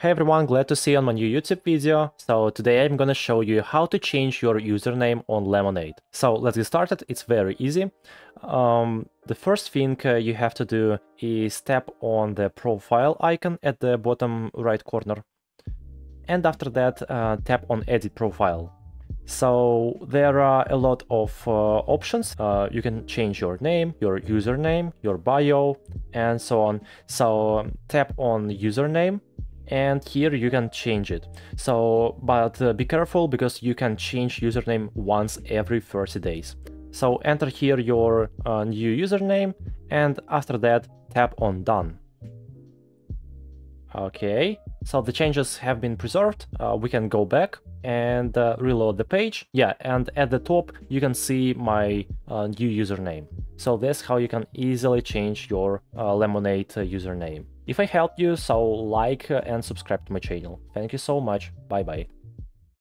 Hey everyone, glad to see you on my new YouTube video. So today I'm gonna show you how to change your username on Lemon8. So let's get started, it's very easy. Um, the first thing uh, you have to do is tap on the profile icon at the bottom right corner. And after that, uh, tap on edit profile. So there are a lot of uh, options. Uh, you can change your name, your username, your bio, and so on. So um, tap on username and here you can change it. So, but uh, be careful because you can change username once every 30 days. So enter here your uh, new username and after that tap on done. Okay, so the changes have been preserved. Uh, we can go back and uh, reload the page. Yeah, and at the top you can see my uh, new username. So that's how you can easily change your uh, Lemon8 uh, username. If I helped you, so like and subscribe to my channel. Thank you so much. Bye bye.